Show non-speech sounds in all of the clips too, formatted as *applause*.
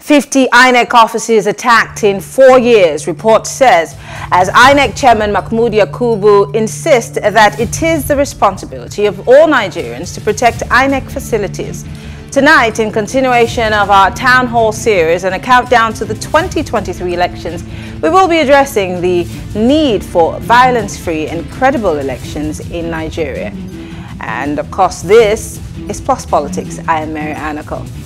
50 INEC offices attacked in four years, report says, as INEC Chairman Mahmood Yakubu insists that it is the responsibility of all Nigerians to protect INEC facilities. Tonight, in continuation of our town hall series and a countdown to the 2023 elections, we will be addressing the need for violence-free and credible elections in Nigeria. And of course, this is Plus Politics. I am Mary Anako.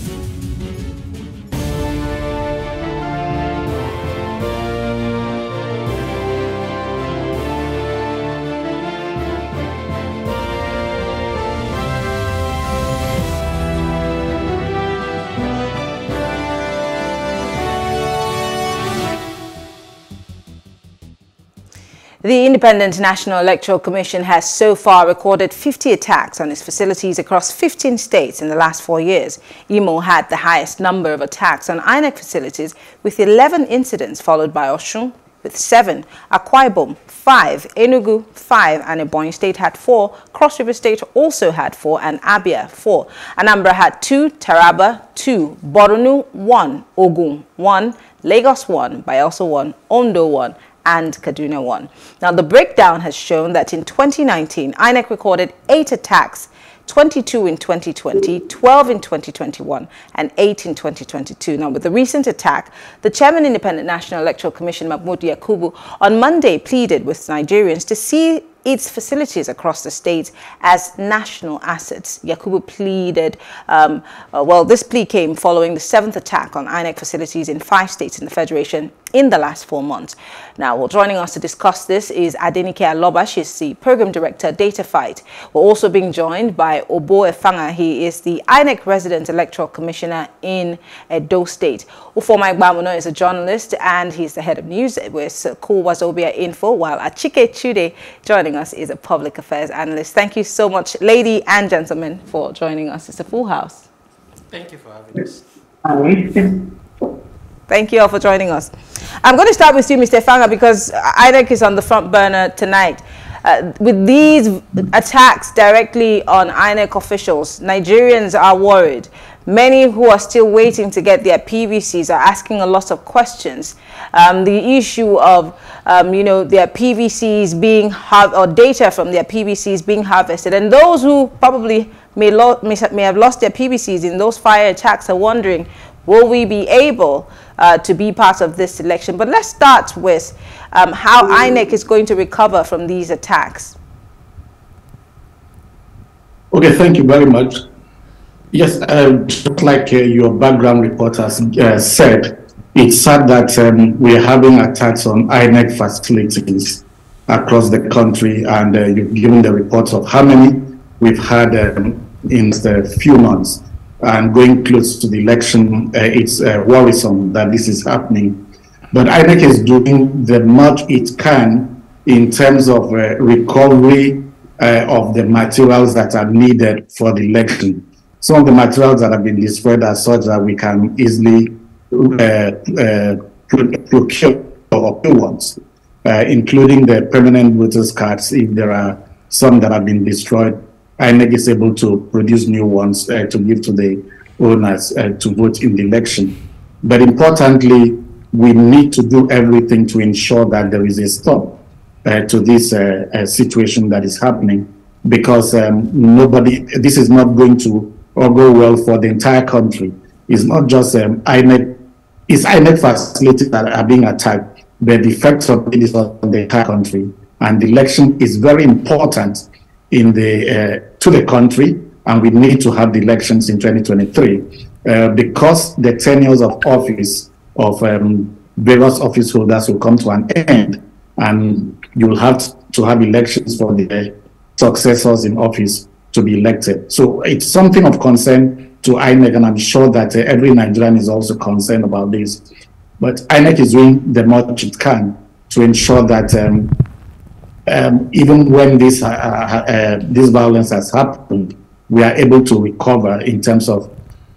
The Independent National Electoral Commission has so far recorded 50 attacks on its facilities across 15 states in the last four years. Imo had the highest number of attacks on INEC facilities with 11 incidents followed by Osun with 7, Akwa Ibom 5, Enugu 5 and Ebonyi State had 4, Cross River State also had 4 and Abia 4. Anambra had 2, Taraba 2, Borno 1, Ogun 1, Lagos 1, Bayelsa 1, Ondo 1 and Kaduna 1. Now, the breakdown has shown that in 2019, INEC recorded eight attacks 22 in 2020, 12 in 2021, and 8 in 2022. Now, with the recent attack, the Chairman Independent National Electoral Commission, Mahmood Yakubu, on Monday pleaded with Nigerians to see its facilities across the state as national assets. Yakubu pleaded, um, uh, well, this plea came following the seventh attack on INEC facilities in five states in the Federation in the last four months. Now, well, joining us to discuss this is Adenike Aloba. She's the Program Director, Dataphyte. We're also being joined by Obo Effanga. He is the INEC Resident Electoral Commissioner in Edo State. Ufuoma Egbamuno is a journalist and he's the head of news with Cool Wazobia Info, while Achike Chude joining us is a public affairs analyst. Thank you so much, lady and gentlemen, for joining us. It's a full house. Thank you for having us. Thank you all for joining us. I'm going to start with you, Mr. Fanga, because INEC is on the front burner tonight. Uh, with these attacks directly on INEC officials, Nigerians are worried. Many who are still waiting to get their PVCs are asking a lot of questions. Um, the issue of, um, you know, their PVCs being, harvested, or data from their PVCs being harvested. And those who probably may, may, may have lost their PVCs in those fire attacks are wondering, will we be able uh, to be part of this election. But let's start with um, how INEC is going to recover from these attacks. Okay, thank you very much. Yes, uh, just like uh, your background reporters uh, said, it's sad that um, we're having attacks on INEC facilities across the country, and uh, you've given the reports of how many we've had um, in the few months and going close to the election, uh, it's uh, worrisome that this is happening. But INEC is doing the much it can in terms of uh, recovery uh, of the materials that are needed for the election. Some of the materials that have been destroyed are such that we can easily uh, uh, procure or new ones, including the permanent voters cards if there are some that have been destroyed INEC is able to produce new ones uh, to give to the owners uh, to vote in the election. But importantly, we need to do everything to ensure that there is a stop uh, to this uh, uh, situation that is happening because um, nobody, this is not going to go well for the entire country. It's not just um, INEC, it's INEC facilities that are being attacked, but the effects of it is on the entire country. And the election is very important in the uh, to the country, and we need to have the elections in 2023 uh, because the tenures of office of um, various office holders will come to an end, and you'll have to have elections for the successors in office to be elected. So it's something of concern to INEC, and I'm sure that uh, every Nigerian is also concerned about this. But INEC is doing the much it can to ensure that um, um, even when this uh, uh, uh, this violence has happened, we are able to recover in terms of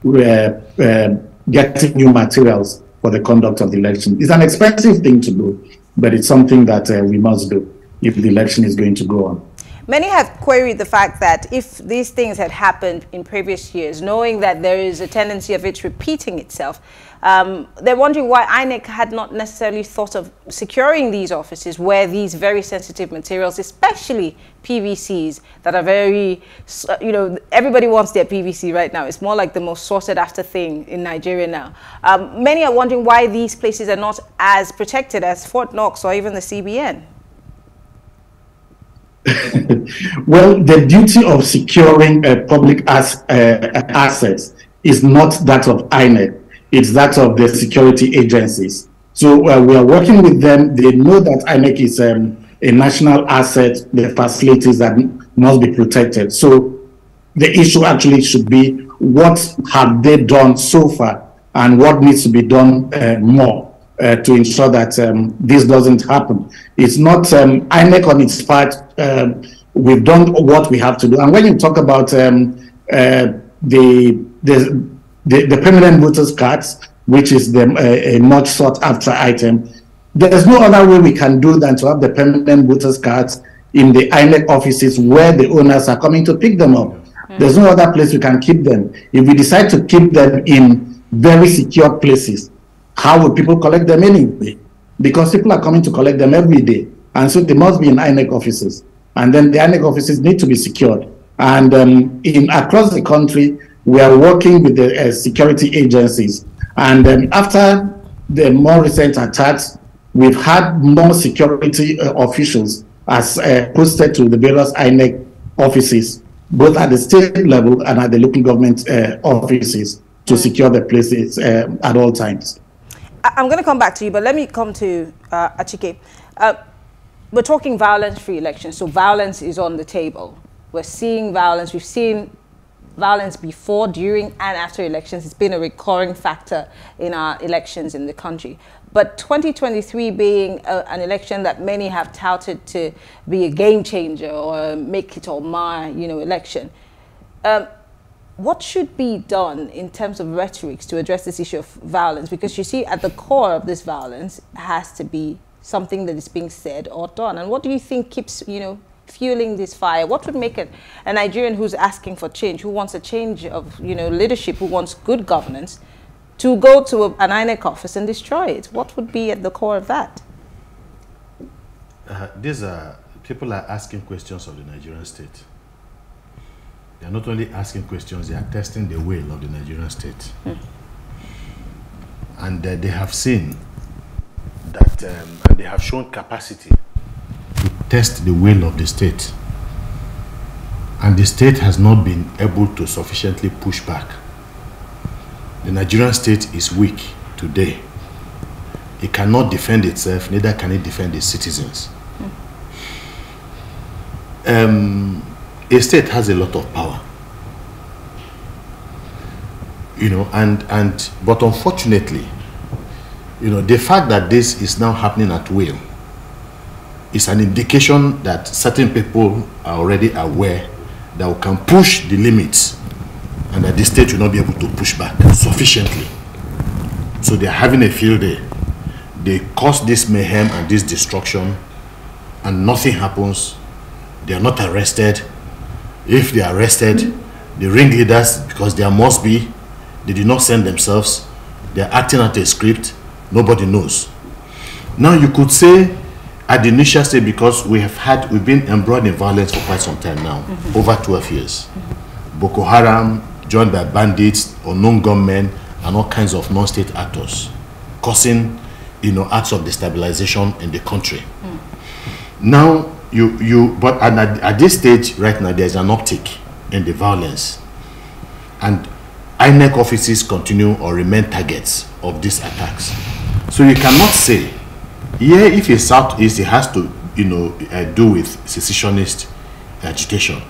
uh, uh, getting new materials for the conduct of the election. It's an expensive thing to do, but it's something that we must do if the election is going to go on. Many have queried the fact that if these things had happened in previous years, knowing that there is a tendency of it repeating itself, um, they're wondering why INEC had not necessarily thought of securing these offices where these very sensitive materials, especially PVCs, that are very, you know, everybody wants their PVC right now. It's more like the most sought after thing in Nigeria now. Um, many are wondering why these places are not as protected as Fort Knox or even the CBN. *laughs* well, the duty of securing public as, uh, assets is not that of INEC it's that of the security agencies. So uh, we are working with them. They know that INEC is um, a national asset, the facilities that must be protected. So the issue actually should be what have they done so far and what needs to be done uh, more uh, to ensure that um, this doesn't happen. It's not um, INEC on its part. Um, we've done what we have to do. And when you talk about um, uh, the, the the, the permanent voters cards, which is the, uh, a much sought after item. There's no other way we can do than to have the permanent voters cards in the INEC offices where the owners are coming to pick them up. Mm. There's no other place we can keep them. If we decide to keep them in very secure places, how would people collect them anyway? Because people are coming to collect them every day. And so they must be in INEC offices. And then the INEC offices need to be secured. And um, in across the country, we are working with the uh, security agencies. And um, after the more recent attacks, we've had more security uh, officials as uh, posted to the various INEC offices, both at the state level and at the local government uh, offices to mm. secure the places uh, at all times. I'm going to come back to you, but let me come to uh, Achike. Uh, we're talking violence-free elections, so violence is on the table. We're seeing violence. We've seen violence before, during, and after elections. It's been a recurring factor in our elections in the country. But 2023 being a, an election that many have touted to be a game changer or make it or mar, you know, election. Um, what should be done in terms of rhetorics to address this issue of violence? Because you see, at the core of this violence has to be something that is being said or done. And what do you think keeps, you know, fueling this fire? What would make a Nigerian who's asking for change, who wants a change of you know leadership, who wants good governance, to go to a, an INEC office and destroy it? What would be at the core of that? Uh, these are people are asking questions of the Nigerian state. They are not only asking questions; they are testing the will of the Nigerian state, hmm. and uh, they have seen that, um, and they have shown capacity to test the will of the state. And the state has not been able to sufficiently push back. The Nigerian state is weak today. It cannot defend itself, neither can it defend its citizens. Um, a state has a lot of power. You know, and, and, but unfortunately, you know, the fact that this is now happening at will is an indication that certain people are already aware that we can push the limits and that the state will not be able to push back sufficiently. So they're having a field day. They cause this mayhem and this destruction and nothing happens. They are not arrested. If they are arrested, the ringleaders, because there must be, they did not send themselves. They are acting out a script. Nobody knows. Now you could say at the initial stage because we have had we've been embroiled in violence for quite some time now mm -hmm. over 12 years mm -hmm. boko haram joined by bandits unknown gunmen and all kinds of non-state actors causing you know acts of destabilization in the country mm. now you you but at, at this stage right now there's an uptick in the violence and INEC offices continue or remain targets of these attacks so you cannot say yeah if it's southeast, it has to, you know, uh, do with secessionist agitation.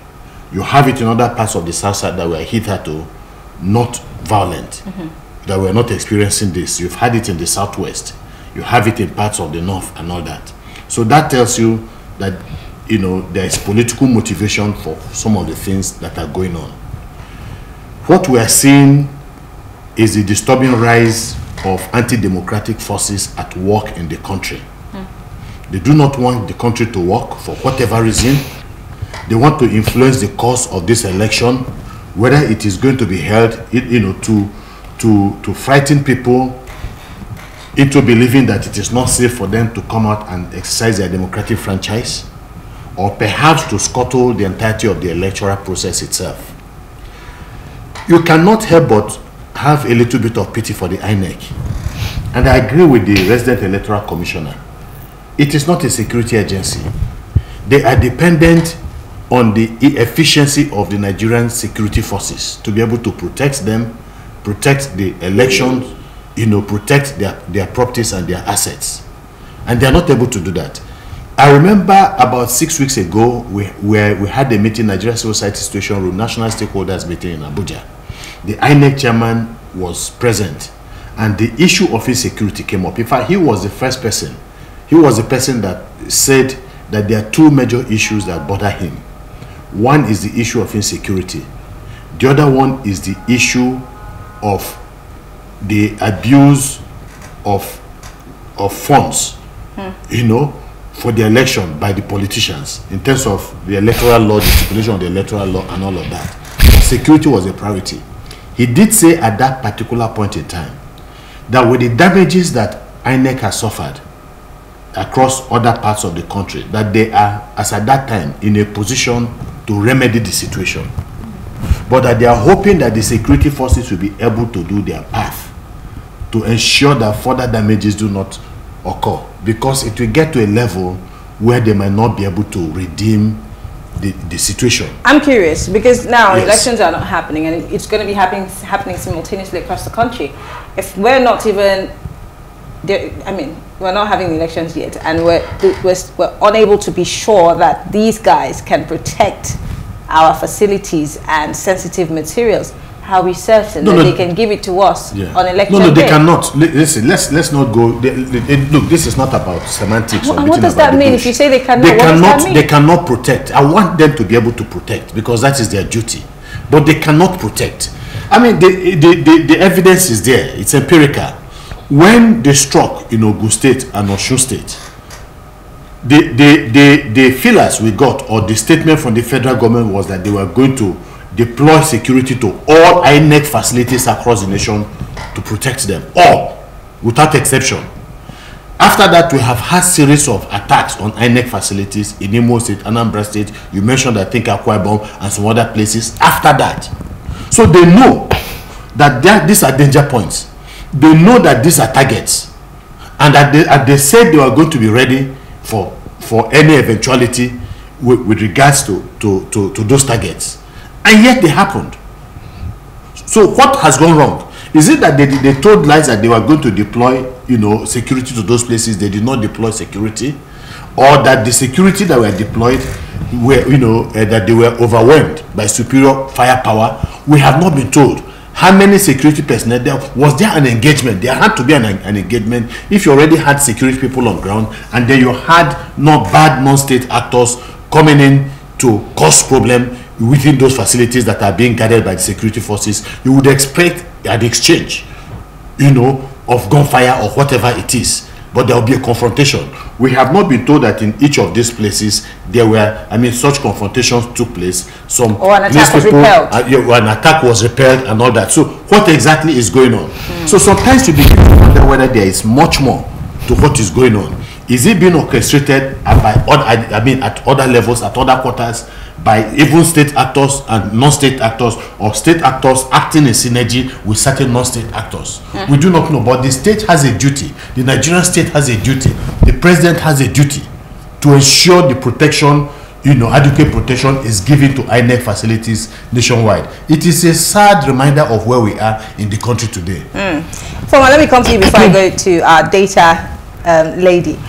You have it in other parts of the south side that were hitherto not violent, mm -hmm. that were not experiencing this. You've had it in the southwest. You have it in parts of the north and all that. So that tells you that, you know, there is political motivation for some of the things that are going on. What we are seeing is the disturbing rise of anti-democratic forces at work in the country. Mm. They do not want the country to work for whatever reason, They want to influence the course of this election, whether it is going to be held, you know, to to to frighten people into believing that it is not safe for them to come out and exercise their democratic franchise, or perhaps to scuttle the entirety of the electoral process itself. You cannot help but have a little bit of pity for the INEC. And I agree with the resident electoral commissioner. It is not a security agency. They are dependent on the efficiency of the Nigerian security forces to be able to protect them, protect the elections, you know, protect their, their properties and their assets. And they are not able to do that. I remember about six weeks ago, we, where we had a meeting, Nigeria Civil Society Situation Room, National Stakeholders Meeting in Abuja. The INEC chairman was present and the issue of his security came up. In fact, he was the first person. He was the person that said that there are two major issues that bother him. One is the issue of insecurity. The other one is the issue of the abuse of of funds, hmm. you know, for the election by the politicians in terms of the electoral law, the stipulation of the electoral law, and all of that. Security was a priority. He did say at that particular point in time that with the damages that INEC has suffered across other parts of the country, that they are, as at that time, in a position to remedy the situation. But that they are hoping that the security forces will be able to do their path to ensure that further damages do not occur because it will get to a level where they might not be able to redeem the, the situation. I'm curious because now yes. elections are not happening and it's going to be happening happening simultaneously across the country. If we're not even, I mean, we're not having elections yet and we're, we're, we're unable to be sure that these guys can protect our facilities and sensitive materials how we certain no, that no, they can give it to us yeah. on election No, no, day? they cannot. Listen, let's let's not go. They, they, look, this is not about semantics. What, what does that mean? If you say they cannot, they cannot. They cannot protect. I want them to be able to protect because that is their duty, but they cannot protect. I mean, the the, the, the evidence is there. It's empirical. When they struck in Ogun State and Osun State, the the the the feelers we got or the statement from the federal government was that they were going to deploy security to all INEC facilities across the nation to protect them, all, without exception. After that, we have had series of attacks on INEC facilities in Imo State, Anambra State. You mentioned, I think, Akwa Ibom and some other places. After that, so they know that these are danger points. They know that these are targets, and that they, and they said they were going to be ready for for any eventuality with, with regards to, to, to, to those targets and yet they happened. So what has gone wrong? Is it that they, they told lies that they were going to deploy, you know, security to those places? They did not deploy security, or that the security that were deployed were, you know, uh, that they were overwhelmed by superior firepower? We have not been told how many security personnel there was there an engagement there had to be an, an engagement if you already had security people on ground and then you had not bad non-state actors coming in to cause problem within those facilities that are being guarded by the security forces, you would expect an exchange, you know, of gunfire or whatever it is. But there will be a confrontation. We have not been told that in each of these places there were, I mean, such confrontations took place. Some or an attack was repelled. Uh, yeah, an attack was repelled and all that. So what exactly is going on? Mm. So sometimes you begin to wonder whether there is much more to what is going on. Is it being orchestrated by, other, I mean, at other levels, at other quarters? By even state actors and non-state actors or state actors acting in synergy with certain non-state actors. Mm. We do not know, but the state has a duty. The Nigerian state has a duty. The president has a duty to ensure the protection, you know, adequate protection is given to INEC facilities nationwide. It is a sad reminder of where we are in the country today. Mm. Foma, let me come to you before I go to our data um, lady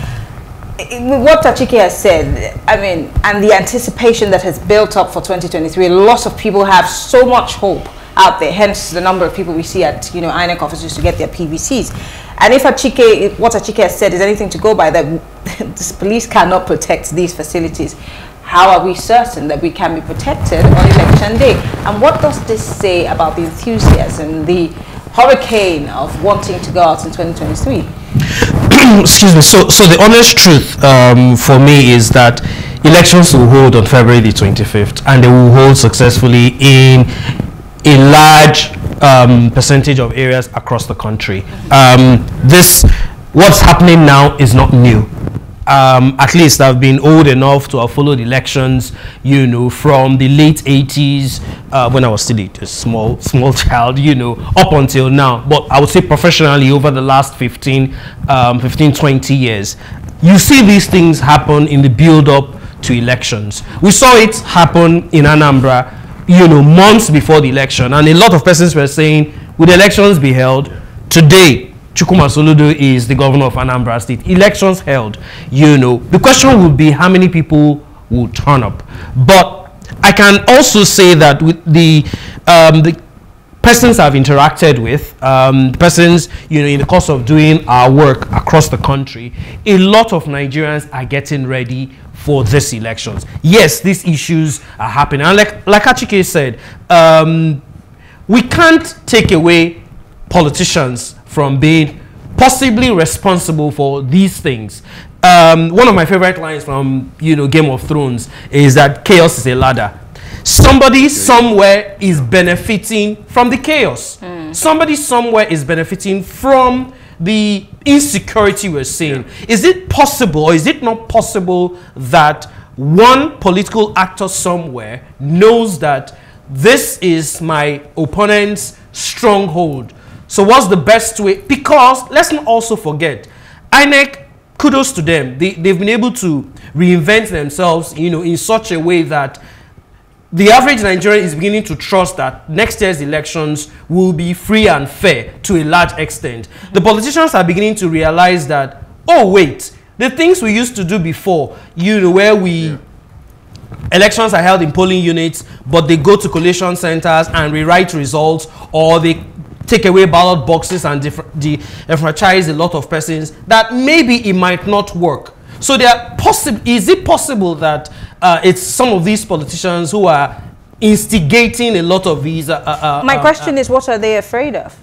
what Achike has said, I mean, and the anticipation that has built up for 2023, a lot of people have so much hope out there, hence the number of people we see at, you know, INEC offices to get their PVCs. And if Achike, what Achike has said is anything to go by, that *laughs* police cannot protect these facilities, how are we certain that we can be protected on election day? And what does this say about the enthusiasm, the hurricane of wanting to go out in 2023? *clears throat* excuse me. So, so the honest truth um, for me is that elections will hold on February the 25th, and they will hold successfully in a large um, percentage of areas across the country. Um, this, what's happening now is not new. Um, at least I've been old enough to have followed elections, you know, from the late 80s uh, when I was still a small, small *laughs* child, you know, up until now. But I would say professionally over the last 15, um, 15 20 years. You see these things happen in the build up to elections. We saw it happen in Anambra, you know, months before the election. And a lot of persons were saying, would elections be held today? Chukwuma Soludo is the governor of Anambra State. Elections held, you know. The question would be how many people will turn up. But I can also say that with the, um, the persons I've interacted with, um, persons, you know, in the course of doing our work across the country, a lot of Nigerians are getting ready for these elections. Yes, these issues are happening. And like, like Achike said, um, we can't take away politicians from being possibly responsible for these things. Um, one of my favorite lines from you know Game of Thrones is that chaos is a ladder. Somebody somewhere is benefiting from the chaos. Mm. Somebody somewhere is benefiting from the insecurity we're seeing. Yeah. Is it possible or is it not possible that one political actor somewhere knows that this is my opponent's stronghold so what's the best way? Because let's not also forget, INEC, kudos to them. They, they've been able to reinvent themselves, you know, in such a way that the average Nigerian is beginning to trust that next year's elections will be free and fair to a large extent. The politicians are beginning to realize that, oh, wait, the things we used to do before, you know, where we yeah. elections are held in polling units, but they go to collation centers and rewrite results, or they take away ballot boxes and defranchise a lot of persons, that maybe it might not work. So there possible is it possible that uh, it's some of these politicians who are instigating a lot of these? Uh, uh, uh My uh, question is, what are they afraid of?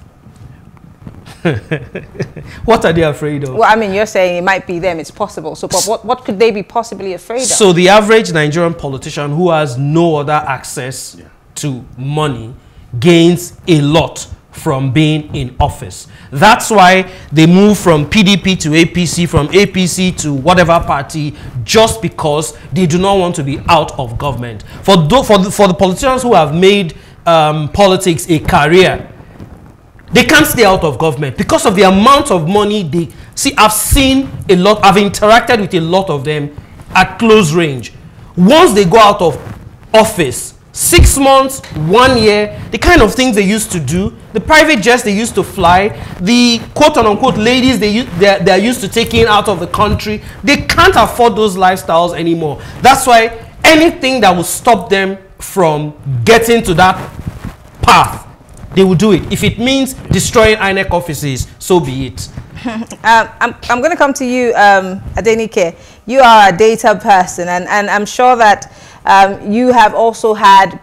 *laughs* what are they afraid of? Well, I mean, you're saying it might be them. It's possible. So, but what, what could they be possibly afraid of? So, the average Nigerian politician who has no other access yeah. to money gains a lot from being in office. That's why they move from PDP to APC, from APC to whatever party, just because they do not want to be out of government. For, the, for, the, for the politicians who have made um, politics a career, they can't stay out of government because of the amount of money they see. I've seen a lot, I've interacted with a lot of them at close range. Once they go out of office, six months, one year, the kind of things they used to do, the private jets they used to fly, the quote unquote ladies they, they're, they're used to taking out of the country, they can't afford those lifestyles anymore. That's why anything that will stop them from getting to that path, they will do it. If it means destroying INEC offices, so be it. *laughs* um, I'm, I'm going to come to you, um, Adenike. You are a data person, and, and I'm sure that um, you have also had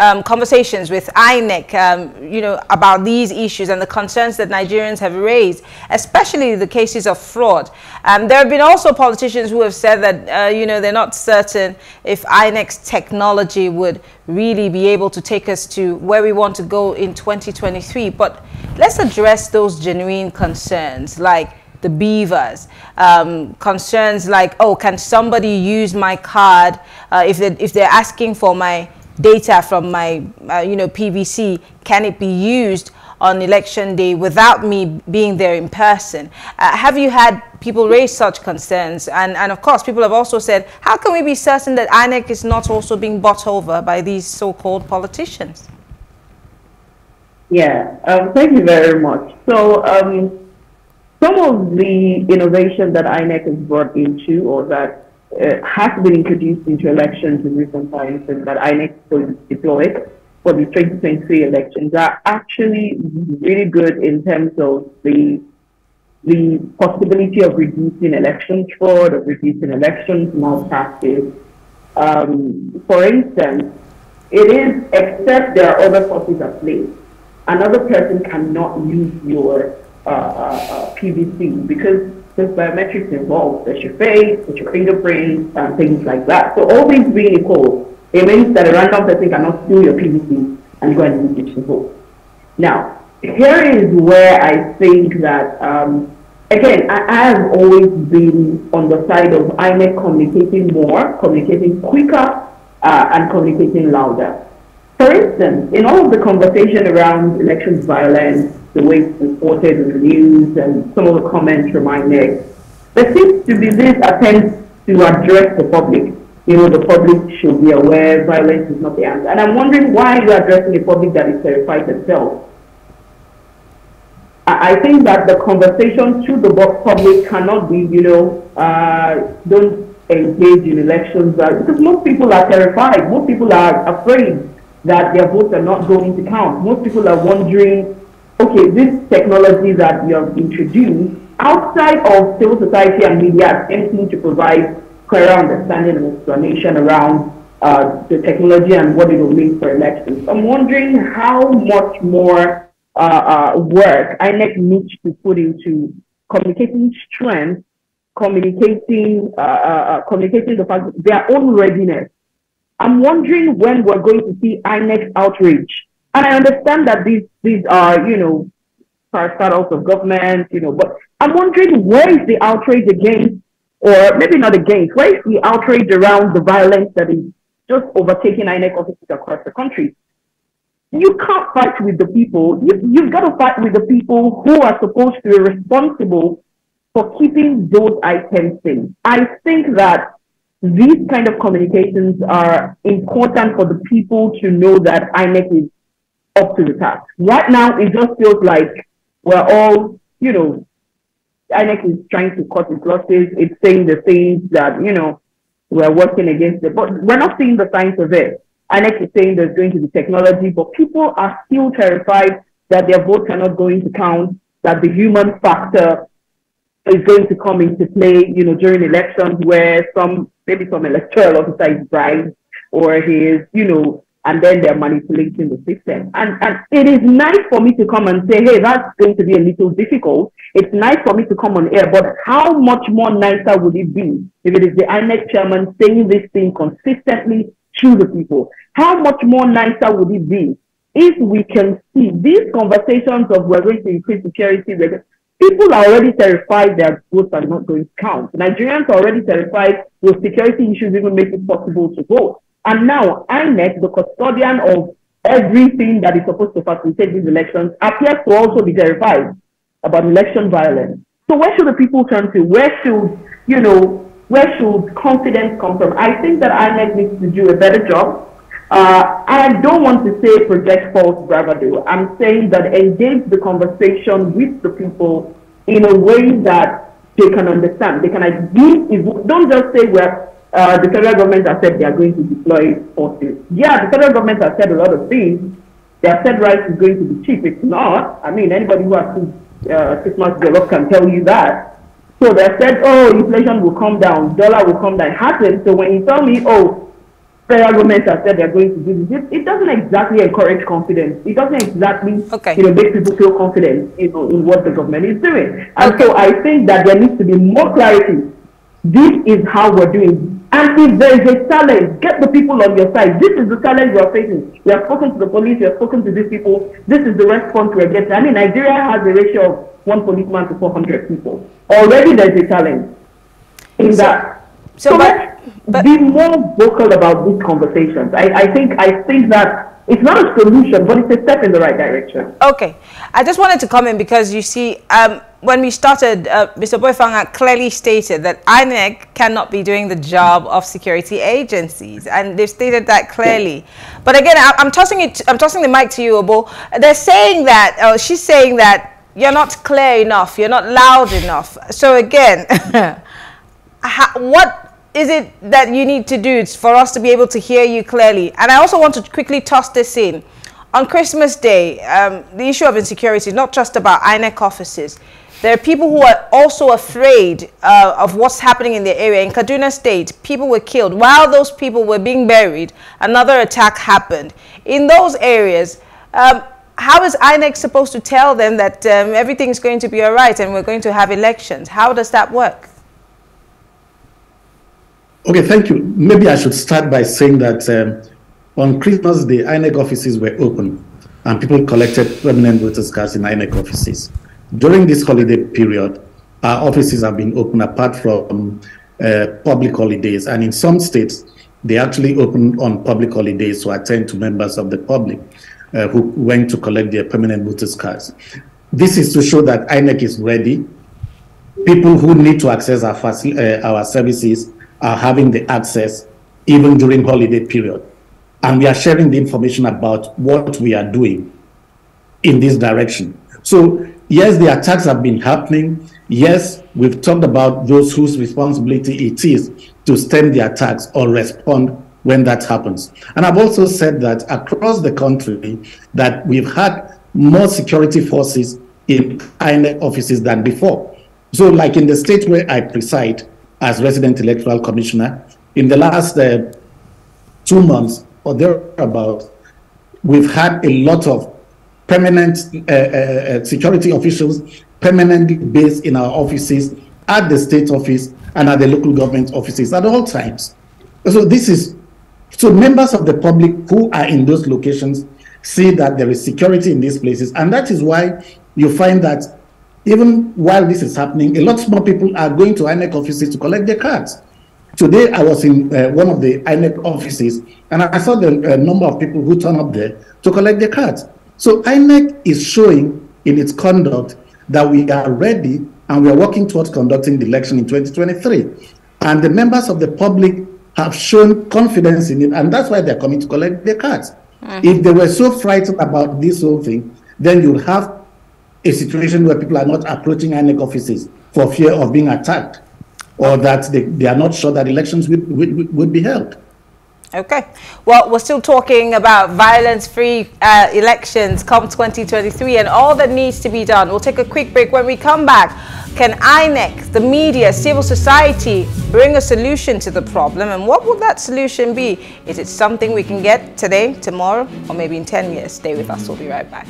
um, conversations with INEC, um, you know, about these issues and the concerns that Nigerians have raised, especially the cases of fraud. Um, there have been also politicians who have said that, uh, you know, they're not certain if INEC's technology would really be able to take us to where we want to go in 2023. But let's address those genuine concerns, like the BVAS, um, concerns like, oh, can somebody use my card uh, if, they, if they're asking for my data from my, uh, you know, PVC, can it be used on election day without me being there in person? Uh, have you had people raise such concerns? And, and of course, people have also said, how can we be certain that INEC is not also being bought over by these so-called politicians? Yeah, um, thank you very much. So um, some of the innovation that INEC has brought into or that uh, has been introduced into elections in recent times and that INEC will deploy for the 2023 elections are actually really good in terms of the the possibility of reducing election fraud, of reducing election malpractice. Um, for instance, it is, except there are other forces at play, another person cannot use your uh, uh, uh PVC because there's biometrics involved. There's your face, there's your fingerprints, and things like that. So all these being equal, it means that a random person cannot steal your PVC and go and use it to vote. Now, here is where I think that, um, again, I, I, have always been on the side of INEC communicating more, communicating quicker, uh, and communicating louder. For instance, in all of the conversation around elections violence, the way it's reported in the news, and some of the comments from INEC, there seems to be this attempt to address the public. You know, the public should be aware violence is not the answer. And I'm wondering why you're addressing a public that is terrified itself. I think that the conversation to the public cannot be, you know, uh, don't engage in elections uh, because most people are terrified. Most people are afraid that their votes are not going to count. Most people are wondering, okay, this technology that you have introduced outside of civil society and media attempting to provide clearer understanding and explanation around uh, the technology and what it will mean for elections. I'm wondering how much more uh, uh, work INEC needs to put into communicating strength, communicating, uh, uh, uh, communicating the fact their own readiness. I'm wondering when we're going to see INEC outreach. And I understand that these these are, you know, parastatals of government, you know, but I'm wondering where is the outrage against, or maybe not against, where is the outrage around the violence that is just overtaking INEC offices across the country? you can't fight with the people. You, you've got to fight with the people who are supposed to be responsible for keeping those items safe. I think that these kind of communications are important for the people to know that INEC is up to the task. Right now, it just feels like we're all, you know, INEC is trying to cut its losses. It's saying the things that, you know, we're working against it, but we're not seeing the signs of it. INEC is saying there's going to be technology, but people are still terrified that their votes are not going to count, that the human factor is going to come into play, you know, during elections where some, maybe some electoral officer is bribed or he is, you know, and then they're manipulating the system. And, and it is nice for me to come and say, hey, that's going to be a little difficult. It's nice for me to come on air, but how much more nicer would it be if it is the INEC chairman saying this thing consistently to the people? How much more nicer would it be if we can see these conversations of we're going to increase security? People are already terrified their votes are not going to count. Nigerians are already terrified will security issues even make it possible to vote. And now INEC, the custodian of everything that is supposed to facilitate these elections, appears to also be terrified about election violence. So where should the people turn to? Where should, you know, where should confidence come from? I think that INEC needs to do a better job uh, I don't want to say project false bravado. I'm saying that engage the conversation with the people in a way that they can understand. They can give, don't just say, well, uh, the federal government has said they are going to deploy forces. Yeah, the federal government has said a lot of things. They have said rice is going to be cheap. It's not. I mean, anybody who has seen uh, Christmas develop can tell you that. So they said, oh, inflation will come down, dollar will come down. It hasn't. So when you tell me, oh, federal government has said they're going to do this. It, it doesn't exactly encourage confidence. It doesn't exactly, okay. you know, make people feel confident, you know, in what the government is doing. And okay. so I think that there needs to be more clarity. This is how we're doing. And if there is a challenge, get the people on your side. This is the challenge we are facing. We have spoken to the police, we have spoken to these people. This is the response we're getting. I mean, Nigeria has a ratio of one policeman to 400 people. Already there's a challenge in so, that. So, so but, but, be more vocal about these conversations. I, I think I think that it's not a solution, but it's a step in the right direction. Okay, I just wanted to comment because you see, um, when we started, uh, Mr. Boifanga clearly stated that INEC cannot be doing the job of security agencies, and they've stated that clearly. But again, I, am tossing it. I'm tossing the mic to you, Obo. They're saying that. She's saying that you're not clear enough. You're not loud enough. So again. *laughs* what is it that you need to do for us to be able to hear you clearly? And I also want to quickly toss this in. On Christmas Day, um, the issue of insecurity is not just about INEC offices. There are people who are also afraid uh, of what's happening in their area. In Kaduna State, people were killed. While those people were being buried, another attack happened. In those areas, um, how is INEC supposed to tell them that um, everything's going to be all right and we're going to have elections? How does that work? Okay, thank you. Maybe I should start by saying that um, on Christmas Day, INEC offices were open and people collected permanent voters cards in INEC offices. During this holiday period, our offices have been open apart from uh, public holidays. And in some states, they actually open on public holidays to attend to members of the public uh, who went to collect their permanent voters cards. This is to show that INEC is ready. People who need to access our, uh, our services are having the access even during holiday period. And we are sharing the information about what we are doing in this direction. So yes, the attacks have been happening. Yes, we've talked about those whose responsibility it is to stem the attacks or respond when that happens. And I've also said that across the country that we've had more security forces in INEC offices than before. So like in the state where I preside as resident electoral commissioner, in the last uh, two months or thereabouts, we've had a lot of permanent uh, uh, uh, security officials permanently based in our offices at the state office and at the local government offices at all times. So this is so members of the public who are in those locations see that there is security in these places, and that is why you find that even while this is happening, a lot more people are going to INEC offices to collect their cards. Today, I was in uh, one of the INEC offices, and I saw the uh, number of people who turn up there to collect their cards. So INEC is showing in its conduct that we are ready and we are working towards conducting the election in 2023. And the members of the public have shown confidence in it, and that's why they're coming to collect their cards. Mm-hmm. If they were so frightened about this whole thing, then you'll have a situation where people are not approaching INEC offices for fear of being attacked or that they, they are not sure that elections would, would, would be held. Okay. Well, we're still talking about violence-free uh, elections come 2023 and all that needs to be done. We'll take a quick break. When we come back, can INEC, the media, civil society bring a solution to the problem? And what will that solution be? Is it something we can get today, tomorrow, or maybe in 10 years? Stay with us. We'll be right back.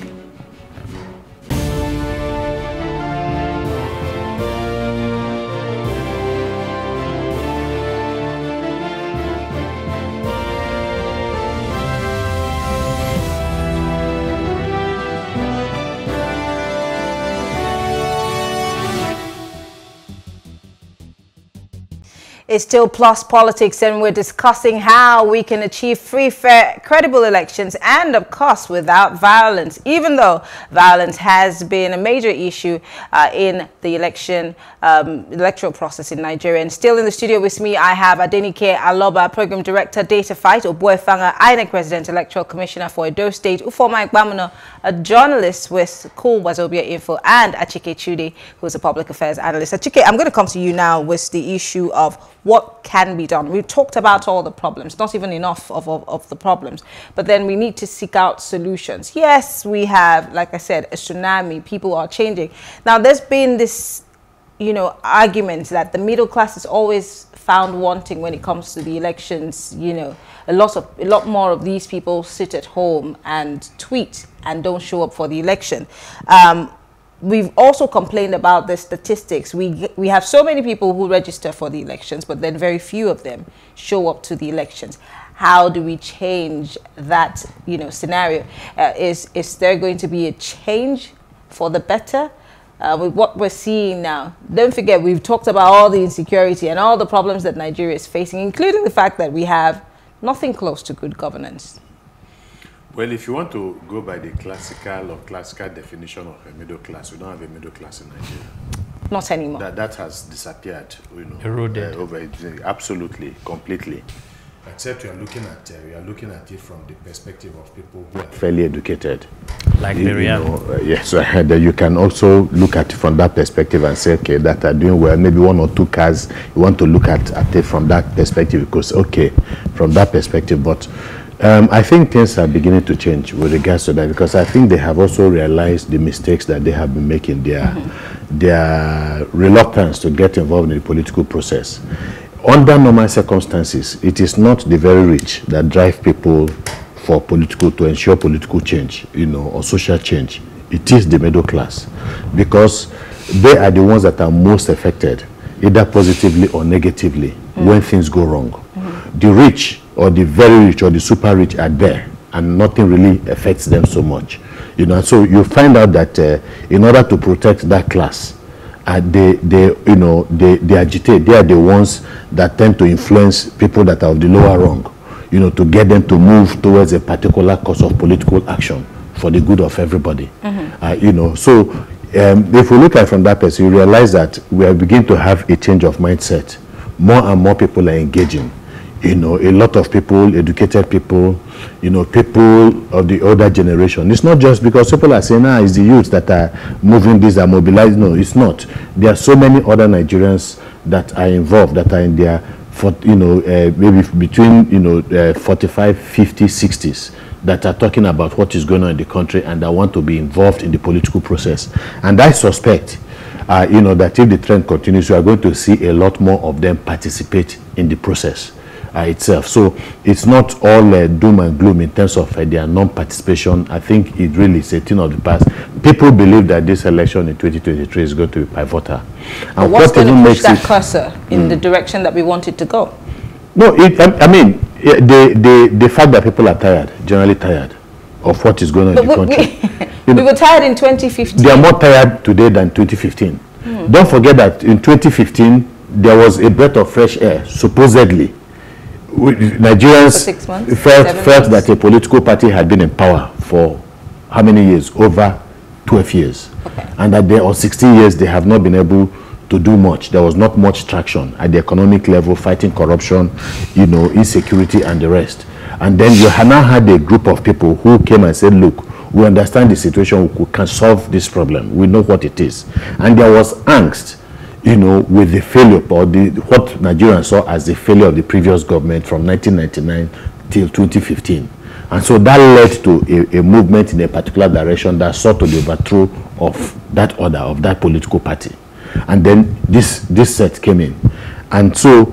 It's still plus politics and we're discussing how we can achieve free, fair, credible elections and of course without violence, even though violence has been a major issue uh, in the election um, electoral process in Nigeria. And still in the studio with me, I have Adenike Aloba, Program Director, Dataphyte, Obuefanga, INEC President, Electoral Commissioner for Edo State, Ufuoma Egbamuno, a journalist with Cool Wazobia Info, and Achike Chude, who is a public affairs analyst. Achike, I'm going to come to you now with the issue of what can be done. We've talked about all the problems, not even enough of, of, of, the problems, but then we need to seek out solutions. Yes, we have, like I said, a tsunami, people are changing. Now, there's been this, you know, argument that the middle class is always found wanting when it comes to the elections, you know, a lot of a lot more of these people sit at home and tweet and don't show up for the election. Um, we've also complained about the statistics. We, we have so many people who register for the elections, but then very few of them show up to the elections. How do we change that, you know, scenario? Uh, is, is there going to be a change for the better? Uh, with what we're seeing now. Don't forget, we've talked about all the insecurity and all the problems that Nigeria is facing, including the fact that we have nothing close to good governance. Well, if you want to go by the classical or classical definition of a middle class, we don't have a middle class in Nigeria. Not anymore. That, that has disappeared, you know. Eroded. Uh, over, absolutely, completely. Except you are looking at uh, you are looking at it from the perspective of people who are fairly educated. Like you, Miriam. You know, uh, yes, *laughs* uh, you can also look at it from that perspective and say, okay, that are doing well. Maybe one or two cars. You want to look at, at it from that perspective because, okay, from that perspective, but um, I think things are beginning to change with regards to that because I think they have also realized the mistakes that they have been making, their, mm -hmm. their reluctance to get involved in the political process. Under normal circumstances, it is not the very rich that drive people for political to ensure political change, you know, or social change, it is the middle class, because they are the ones that are most affected, either positively or negatively, mm. when things go wrong. Mm. The rich or the very rich or the super rich are there, and nothing really affects them so much, you know. So you find out that uh, in order to protect that class, uh, they, they, you know, they, they agitate. They are the ones that tend to influence people that are of the lower rung, you know, to get them to move towards a particular course of political action for the good of everybody. Mm -hmm. uh, you know, so um, if we look at it from that perspective, you realize that we are beginning to have a change of mindset. More and more people are engaging you know, a lot of people, educated people, you know, people of the older generation. It's not just because people are saying, ah, it's the youth that are moving this, are mobilized. No, it's not. There are so many other Nigerians that are involved, that are in their, you know, uh, maybe between, you know, uh, 45, 50, 60s that are talking about what is going on in the country and that want to be involved in the political process. And I suspect, uh, you know, that if the trend continues, we are going to see a lot more of them participate in the process uh, itself. So it's not all uh, doom and gloom in terms of uh, their non-participation. I think it really is a thing of the past. People believe that this election in 2023 is going to be pivotal. And but what's what going to push that cursor in mm, the direction that we want it to go? No, it, I, I, mean, the, the, the fact that people are tired, generally tired, of what is going on but in the country. We, we *laughs* were tired in 2015. They are more tired today than 2015. Hmm. Don't forget that in 2015, there was a breath of fresh air, supposedly, Nigerians felt, felt that a political party had been in power for how many years? Over 12 years. Okay. And that they, or 16 years, they have not been able to do much. There was not much traction at the economic level, fighting corruption, you know, insecurity and the rest. And then you now had a group of people who came and said, look, we understand the situation, we can solve this problem. We know what it is. And there was angst you know, with the failure or the what Nigerians saw as the failure of the previous government from 1999 till 2015. And so that led to a, a, movement in a particular direction that sought to the overthrow of that order, of that political party. And then this, this set came in. And so,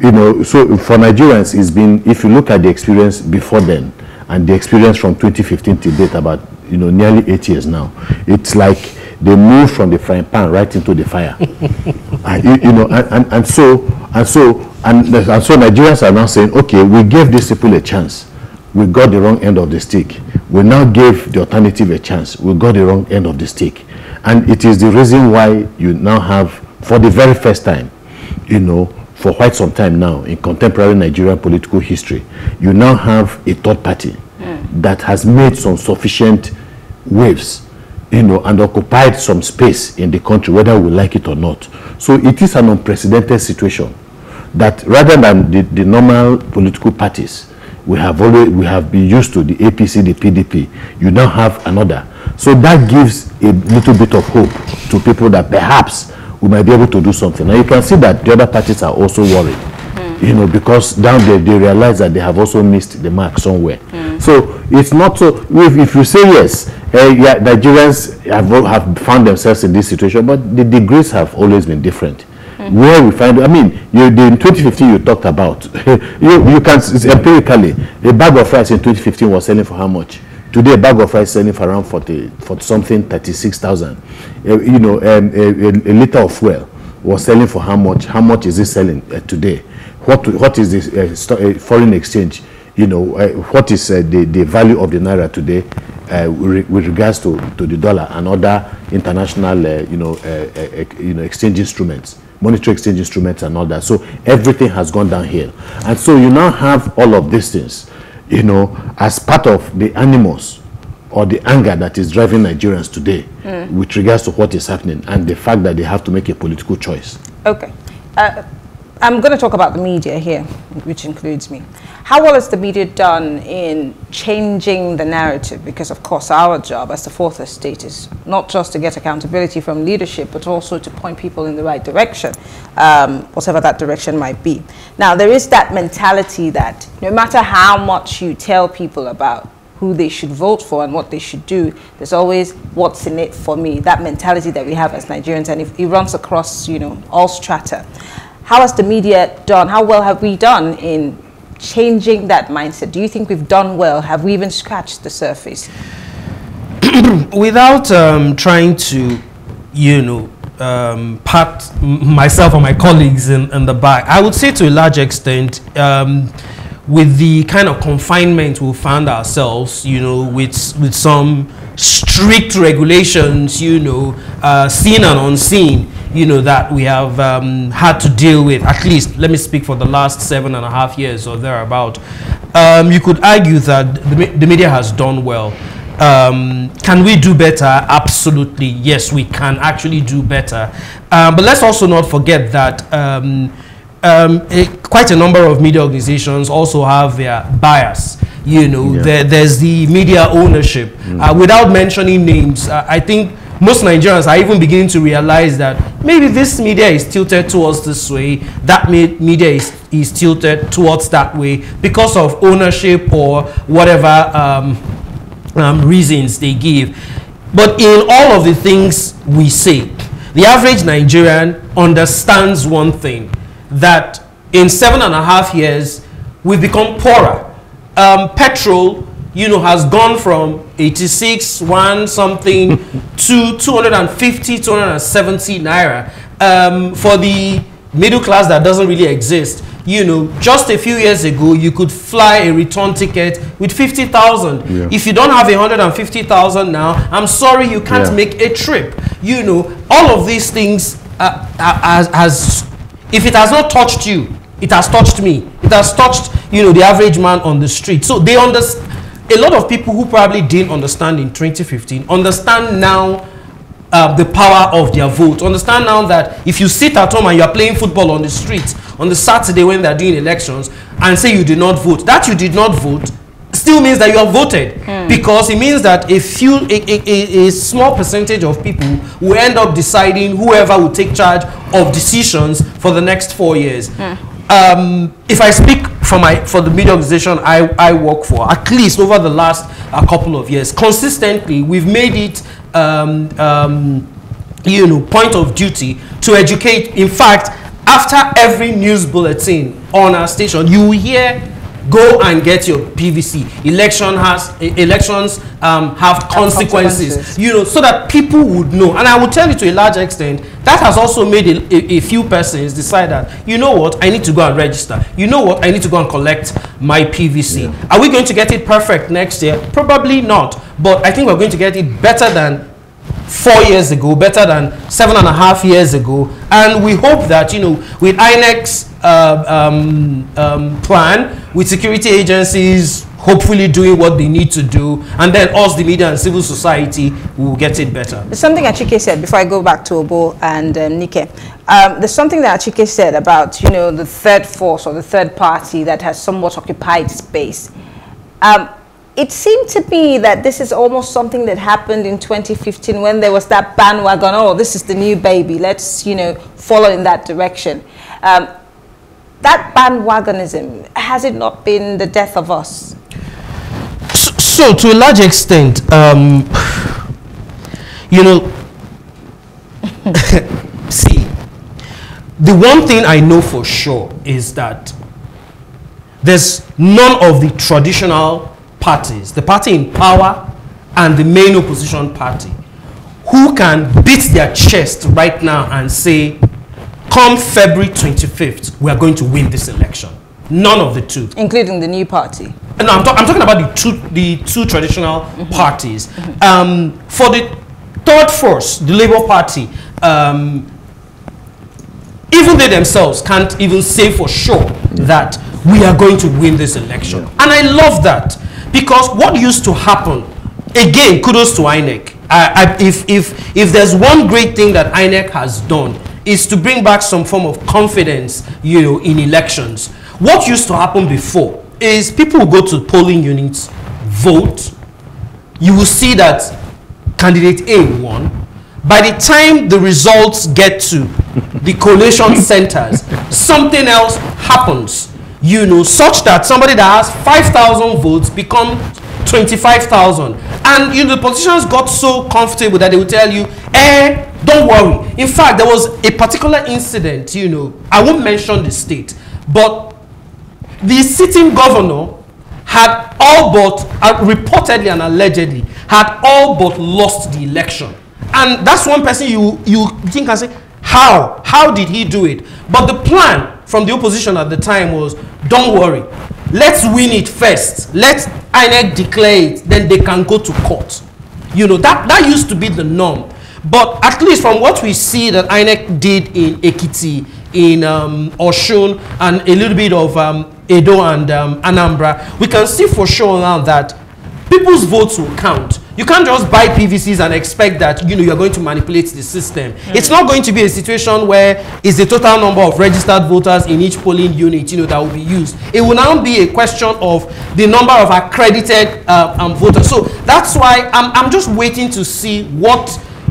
you know, so for Nigerians, it's been, if you look at the experience before then, and the experience from 2015 to date, about, you know, nearly eight years now, it's like they move from the frying pan right into the fire. *laughs* and, you, you, know, and, and, and, so and so and, and so Nigerians are now saying, okay, we gave these people a chance. We got the wrong end of the stick. We now gave the alternative a chance. We got the wrong end of the stick. And it is the reason why you now have, for the very first time, you know, for quite some time now in contemporary Nigerian political history, you now have a third party mm. that has made some sufficient waves you know, and occupied some space in the country, whether we like it or not. So it is an unprecedented situation that rather than the, the normal political parties, we have always we have been used to the APC, the PDP. You now have another. So that gives a little bit of hope to people that perhaps we might be able to do something. Now you can see that the other parties are also worried you know, because down there they realize that they have also missed the mark somewhere. Mm. So it's not so, if, if you say yes, uh, yeah, Nigerians have, have found themselves in this situation, but the degrees have always been different. Mm. Where we find, I mean, you, the, in 2015 you talked about, *laughs* you, you can, empirically, a bag of rice in 2015 was selling for how much? Today, a bag of rice selling for around 40, for something 36,000. Uh, you know, um, a, a, a, liter of fuel was selling for how much? How much is it selling uh, today? What what is this uh, uh, foreign exchange? You know, uh, what is uh, the the value of the naira today uh, with regards to, to the dollar and other international, uh, you know, you know, exchange instruments, monetary exchange instruments, and all that. So everything has gone downhill, and so you now have all of these things, you know, as part of the animals or the anger that is driving Nigerians today mm. with regards to what is happening and the fact that they have to make a political choice. Okay. Uh, I'm going to talk about the media here, which includes me. How well has the media done in changing the narrative? Because, of course, our job as the fourth estate is not just to get accountability from leadership, but also to point people in the right direction, um, whatever that direction might be. Now, there is that mentality that no matter how much you tell people about who they should vote for and what they should do. There's always what's in it for me, that mentality that we have as Nigerians, and it, it runs across, you know, all strata how has the media done? How well have we done in changing that mindset? Do you think we've done well? Have we even scratched the surface? *clears throat* Without um, trying to, you know, um, pat myself or my colleagues in, in the back, I would say to a large extent, um, with the kind of confinement we found ourselves, you know, with with some strict regulations, you know, uh, seen and unseen, you know, that we have um, had to deal with, at least, let me speak for the last seven and a half years or thereabout. Um, you could argue that the, the media has done well. Um, can we do better? Absolutely, yes, we can actually do better. Um, but let's also not forget that um, um, a, quite a number of media organizations also have their bias. You know, yeah. there, there's the media ownership. Mm. Uh, without mentioning names, uh, I think most Nigerians are even beginning to realize that maybe this media is tilted towards this way, that media is, is tilted towards that way because of ownership or whatever um, um, reasons they give. But in all of the things we say, the average Nigerian understands one thing that in seven and a half years, we've become poorer. Um, petrol, you know, has gone from 86, one something *laughs* to 250, 270 naira. Um, for the middle class that doesn't really exist, you know, just a few years ago, you could fly a return ticket with 50,000. Yeah. If you don't have 150,000 now, I'm sorry, you can't yeah. make a trip. You know, all of these things uh, uh, has if it has not touched you, it has touched me. It has touched, you know, the average man on the street. So they understand. A lot of people who probably didn't understand in 2015 understand now uh, the power of their vote. Understand now that if you sit at home and you are playing football on the street on the Saturday when they are doing elections and say you did not vote, that you did not vote still means that you have voted mm. because it means that a few a, a, a, small percentage of people will end up deciding whoever will take charge of decisions for the next four years mm. Um, if i speak for my for the media organization i i work for at least over the last a couple of years consistently we've made it um, um, you know point of duty to educate. In fact after every news bulletin on our station you hear go and get your PVC. Election has elections um, have consequences, consequences, you know, so that people would know. And I will tell you to a large extent that has also made a, a, a, few persons decide that you know what I need to go and register. You know what I need to go and collect my PVC. Yeah. Are we going to get it perfect next year? Probably not. But I think we're going to get it better than four years ago, better than seven and a half years ago. And we hope that, you know, with INEC's uh, um, um, plan, with security agencies hopefully doing what they need to do, and then us, the media and civil society, will get it better. There's something Achike said, before I go back to Obo and um, Nike. Um, there's something that Achike said about, you know, the third force or the third party that has somewhat occupied space. Um, it seemed to me that this is almost something that happened in 2015 when there was that bandwagon, oh, this is the new baby, let's, you know, follow in that direction. Um, that bandwagonism, has it not been the death of us? So, so to a large extent, um, you know, *laughs* see, the one thing I know for sure is that there's none of the traditional parties, the party in power and the main opposition party, who can beat their chest right now and say, come February 25th, we are going to win this election. None of the two. Including the new party. No, I'm, I'm talking about the two, the two traditional mm -hmm. parties. Mm -hmm. um, for the third force, the Labour Party, um, even they themselves can't even say for sure that we are going to win this election. Yeah. And I love that. Because what used to happen, again, kudos to INEC. I, I, if, if, if there's one great thing that INEC has done, is to bring back some form of confidence, you know, in elections. What used to happen before is people will go to polling units, vote. You will see that candidate A won. By the time the results get to the collation *laughs* centers, something else happens you know, such that somebody that has 5,000 votes become 25,000. And you know, the politicians got so comfortable that they would tell you, eh, don't worry. In fact, there was a particular incident, you know, I won't mention the state, but the sitting governor had all but, uh, reportedly and allegedly, had all but lost the election. And that's one person you, you think and say, how? How did he do it? But the plan from the opposition at the time was, don't worry, let's win it first. Let INEC declare it, then they can go to court. You know, that, that used to be the norm. But at least from what we see that INEC did in Ekiti, in um, Oshun, and a little bit of um, Edo and um, Anambra, we can see for sure now that people's votes will count. You can't just buy PVCs and expect that you know you're going to manipulate the system. Mm. It's not going to be a situation where it's the total number of registered voters in each polling unit you know that will be used. It will now be a question of the number of accredited uh, um, voters. So that's why I'm, I'm just waiting to see what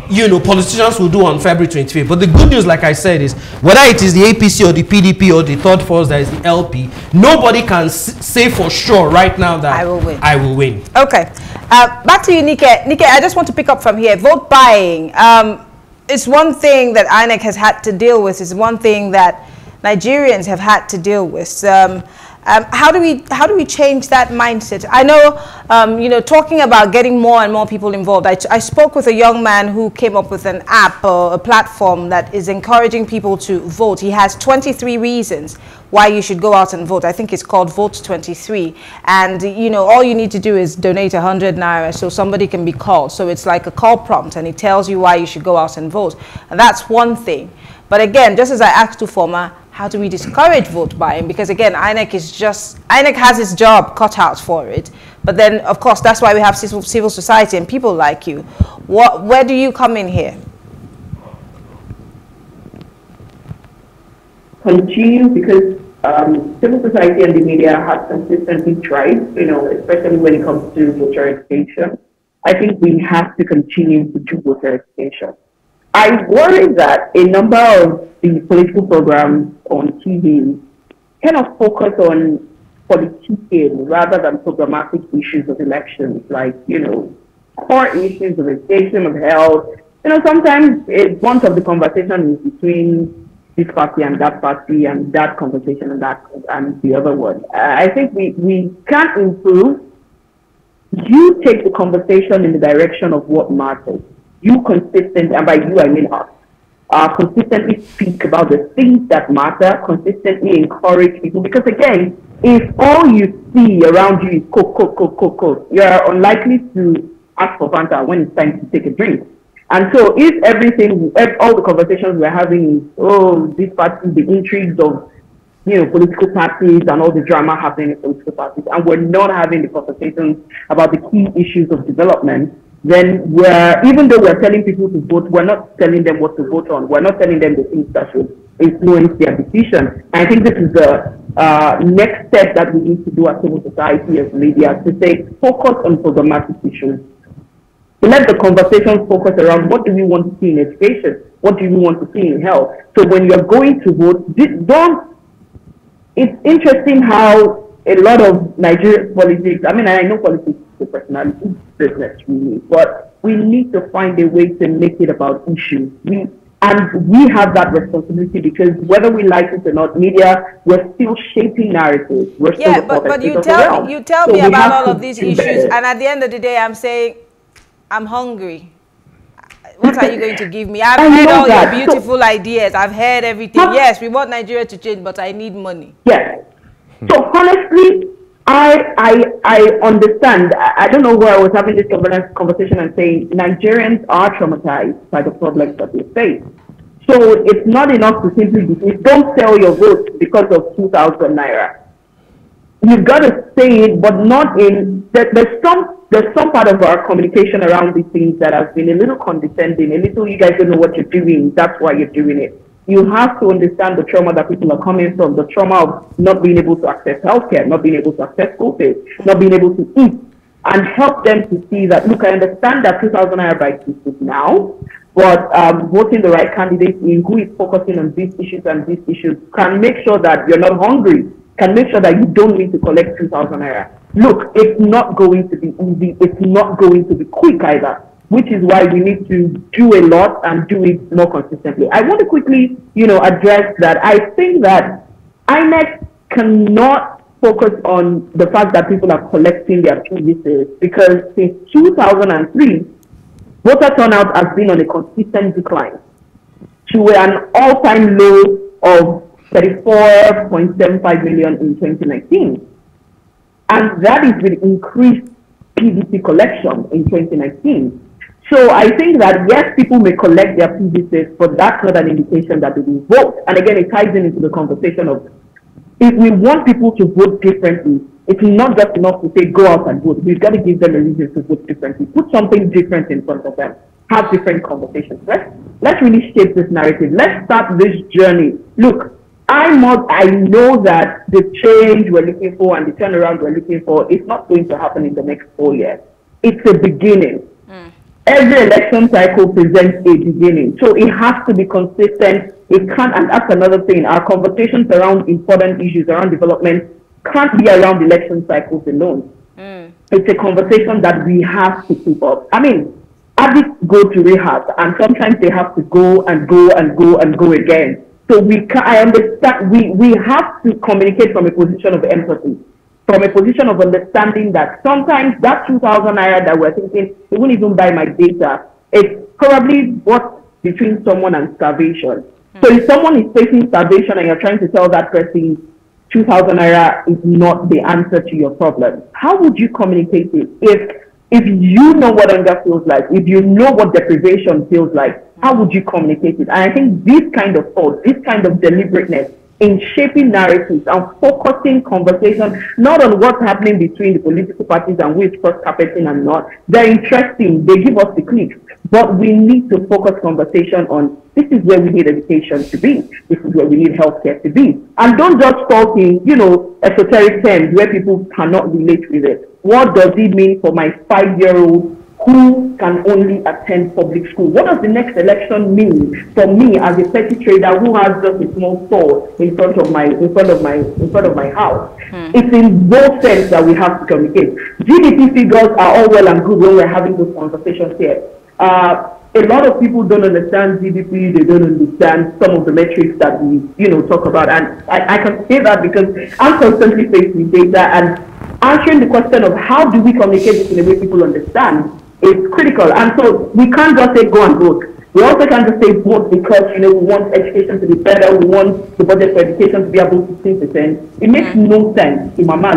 you know, politicians will do on February 25th. But the good news, like I said, is whether it is the APC or the PDP or the third force that is the LP, nobody can say for sure right now that I will win. I will win. Okay. Uh, back to you, Nike. Nike, I just want to pick up from here. Vote buying. Um, it's one thing that INEC has had to deal with. It's one thing that Nigerians have had to deal with. Um, um, how do we how do we change that mindset? I know, um, you know, talking about getting more and more people involved. I, I spoke with a young man who came up with an app or a platform that is encouraging people to vote. He has 23 reasons why you should go out and vote. I think it's called Vote 23. And, you know, all you need to do is donate 100 naira so somebody can be called. So it's like a call prompt and it tells you why you should go out and vote. And that's one thing. But again, just as I asked to former, how do we discourage vote buying? Because again, INEC is just, INEC has its job cut out for it. But then, of course, that's why we have civil, society and people like you. What, where do you come in here? Continue because um, civil society and the media have consistently tried, you know, especially when it comes to voter education. I think we have to continue to do voter education. I worry that a number of the political programs on TV kind of focus on politicking rather than programmatic issues of elections, like, you know, core issues of education, of health. You know, sometimes one of the conversation is between this party and that party and that conversation and that and the other one. I think we, we can improve. You take the conversation in the direction of what matters you consistent, and by you I mean us, uh, consistently speak about the things that matter, consistently encourage people. Because again, if all you see around you is coke, coke, coke, coke, coke, you're unlikely to ask for Fanta when it's time to take a drink. And so if everything, if all the conversations we're having is, oh, this party, the intrigues of, you know, political parties and all the drama happening in political parties, and we're not having the conversations about the key issues of development, then we're, even though we're telling people to vote, we're not telling them what to vote on. We're not telling them the things that should influence their decision. I think this is the uh, next step that we need to do as civil society, as media, to say, focus on programmatic issues. To Let the conversation focus around what do we want to see in education? What do we want to see in health? So when you're going to vote, don't, it's interesting how a lot of Nigerian politics, I mean, I know politics is a personality business really, but we need to find a way to make it about issues. We and we have that responsibility because whether we like it or not, media, we're still shaping narratives. We're yeah, but, but you tell me, you tell so me about all of these issues, better. and at the end of the day, I'm saying, I'm hungry. What are you going to give me? I've I heard all that. your beautiful so, ideas. I've heard everything. yes, we want Nigeria to change, but I need money. Yes. So honestly, I, I, I understand. I don't know where I was having this conversation and saying Nigerians are traumatized by the problems that they face. So it's not enough to simply. Don't sell your vote because of 2,000 naira. You've got to say it, but not in. That. There's some there's some part of our communication around these things that has been a little condescending, a little. You guys don't know what you're doing. That's why you're doing it you have to understand the trauma that people are coming from, the trauma of not being able to access healthcare, not being able to access school fees, not being able to eat, and help them to see that, look, I understand that 2,000 naira by is now, but um, voting the right candidate in who is focusing on these issues and these issues can make sure that you're not hungry, can make sure that you don't need to collect 2,000 naira. Look, it's not going to be easy. It's not going to be quick either which is why we need to do a lot and do it more consistently. I want to quickly, you know, address that. I think that INEC cannot focus on the fact that people are collecting their PVCs because since 2003, voter turnout has been on a consistent decline to an all-time low of 34.75 million in 2019. And that is with increased PVC collection in 2019. So I think that yes, people may collect their PVCs, but that's not an indication that they will vote. And again, it ties in into the conversation of if we want people to vote differently, it's not just enough to say go out and vote. We've got to give them a reason to vote differently. Put something different in front of them. Have different conversations. Let's let's really shape this narrative. Let's start this journey. Look, I must I know that the change we're looking for and the turnaround we're looking for is not going to happen in the next four years. It's a beginning. Every election cycle presents a beginning. So it has to be consistent. It can't, and that's another thing. Our conversations around important issues around development can't be around election cycles alone. Mm. It's a conversation that we have to keep up. I mean, addicts go to rehab, and sometimes they have to go and go and go and go again so we can, I understand, we, we have to communicate from a position of empathy, from a position of understanding that sometimes that 2,000 naira that we're thinking, it won't even buy my data. It's probably what between someone and starvation. Mm. So if someone is facing starvation and you're trying to tell that person 2,000 naira is not the answer to your problem, how would you communicate it? If if you know what hunger feels like, if you know what deprivation feels like, how would you communicate it? And I think this kind of thought, this kind of deliberateness in shaping narratives and focusing conversation not on what's happening between the political parties and which cross carpeting and not. They're interesting, they give us the clicks, but we need to focus conversation on this is where we need education to be, this is where we need healthcare to be. And don't just talk in, you know, esoteric terms where people cannot relate with it. What does it mean for my five year old who can only attend public school. What does the next election mean for me as a petty trader who has just a small store in front of my in front of my in front of my house? Hmm. It's in both sense that we have to communicate. GDP figures are all well and good when we're having those conversations here. Uh, a lot of people don't understand GDP, they don't understand some of the metrics that we, you know, talk about. And I, I can say that because I'm constantly faced with data and answering the question of how do we communicate this in a way people understand is critical. And so we can't just say go and vote. We also can't just say vote because you know we want education to be better, we want the budget for education to be above 15%. It makes mm. no sense to Mama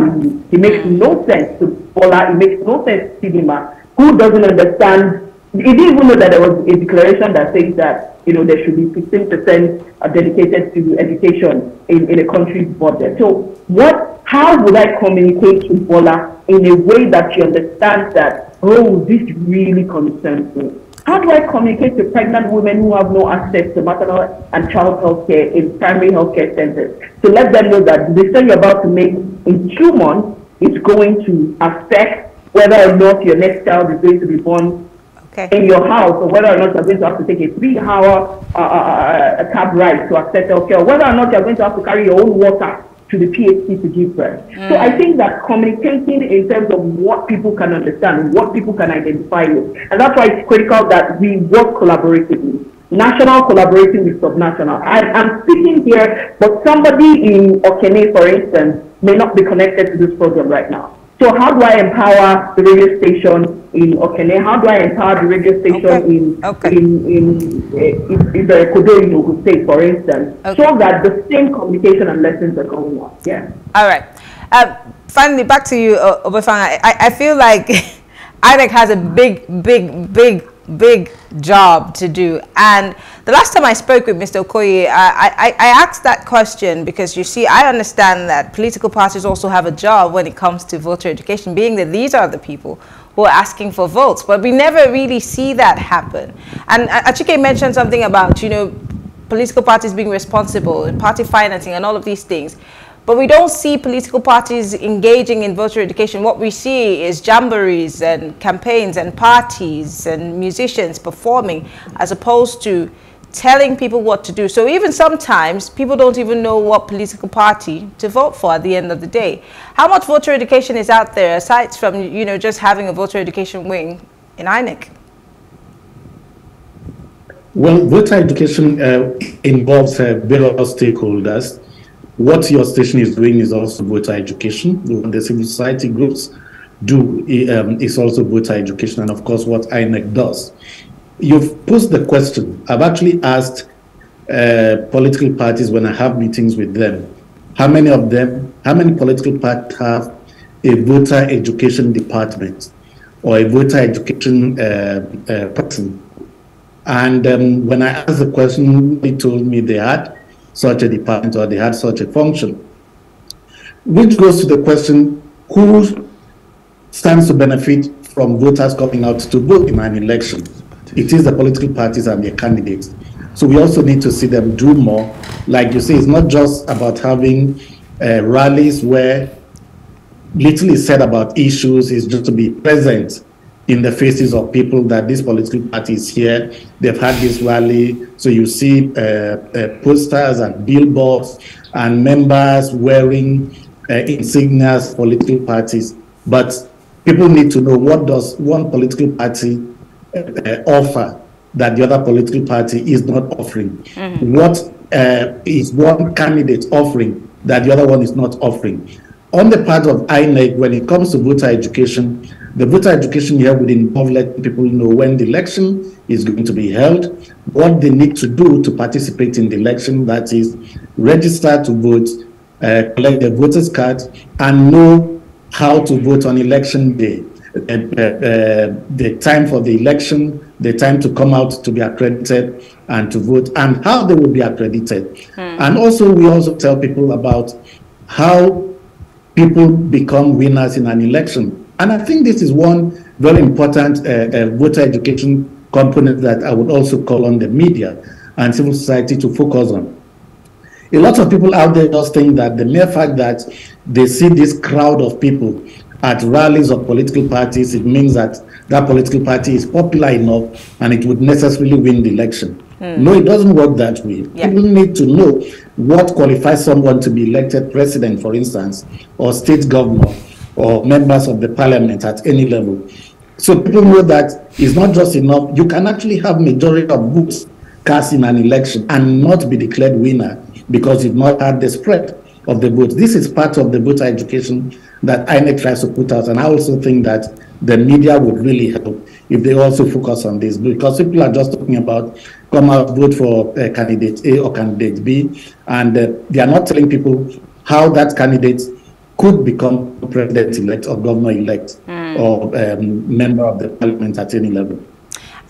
It makes mm. no sense to Bola. It makes no sense to Sidima, who doesn't understand. He didn't even know that there was a declaration that says that you know there should be 15% dedicated to education in, in a country's budget. So what? How would I communicate to Bola in a way that she understands that oh, this really concerns me. How do I communicate to pregnant women who have no access to maternal and child health care in primary health care centers to let them know that the decision you're about to make in two months is going to affect whether or not your next child is going to be born okay. in your house or whether or not you're going to have to take a three-hour uh, uh, uh cab ride to access health care, or whether or not you're going to have to carry your own water to the PhD to give birth. Mm. So I think that communicating in terms of what people can understand, what people can identify with, and that's why it's critical that we work collaboratively. National collaborating with subnational. I, I'm speaking here, but somebody in Okene, for instance, may not be connected to this program right now. So how do I empower the radio station in Okene? How do I empower the radio station okay. in okay. in in in, in the Kodo in Ogun State, for instance, okay. so that the same communication and lessons are going on? Yeah. All right. Uh, finally, back to you, uh, Obafang. I, I feel like *laughs* INEC has a big, big, big big job to do. And the last time I spoke with Mr. Okoye, I, I, I, asked that question because you see, I understand that political parties also have a job when it comes to voter education, being that these are the people who are asking for votes. But we never really see that happen. And Achike mentioned something about, you know, political parties being responsible and party financing and all of these things. But we don't see political parties engaging in voter education. What we see is jamborees and campaigns and parties and musicians performing as opposed to telling people what to do. So even sometimes people don't even know what political party to vote for at the end of the day. How much voter education is out there aside from, you know, just having a voter education wing in INEC? Well, voter education uh, involves uh, various stakeholders what your station is doing is also voter education. The civil society groups do um, is also voter education, and of course, what INEC does. You've posed the question. I've actually asked uh, political parties when I have meetings with them, how many of them, how many political parties have a voter education department or a voter education uh, uh, person? And um, when I asked the question, they told me they had such a department or they had such a function. Which goes to the question who stands to benefit from voters coming out to vote in an election? It is the political parties and their candidates. So we also need to see them do more. Like you say, it's not just about having uh, rallies where little is said about issues, it's just to be present in the faces of people that this political party is here. They've had this rally. So you see uh, uh, posters and billboards and members wearing uh, insignias political parties. But people need to know what does one political party uh, offer that the other political party is not offering. Mm-hmm. What uh, is one candidate offering that the other one is not offering? On the part of INEC, when it comes to voter education, the voter education here would involve letting people know when the election is going to be held, what they need to do to participate in the election, that is, register to vote, uh, collect their voters' card, and know how to vote on election day. Uh, uh, the time for the election, the time to come out to be accredited and to vote, and how they will be accredited. Hmm. And also, we also tell people about how people become winners in an election and I think this is one very important uh, uh, voter education component that I would also call on the media and civil society to focus on. A lot of people out there just think that the mere fact that they see this crowd of people at rallies of political parties, it means that that political party is popular enough and it would necessarily win the election. Mm. No, it doesn't work that way. Yeah. People need to know what qualifies someone to be elected president, for instance, or state governor or members of the parliament at any level. So people know that it's not just enough. You can actually have majority of votes cast in an election and not be declared winner because you've not had the spread of the votes. This is part of the voter education that INEC tries to put out. And I also think that the media would really help if they also focus on this because people are just talking about come out vote for uh, candidate A or candidate B and uh, they are not telling people how that candidate could become president-elect or governor-elect mm. or um, member of the parliament at any level.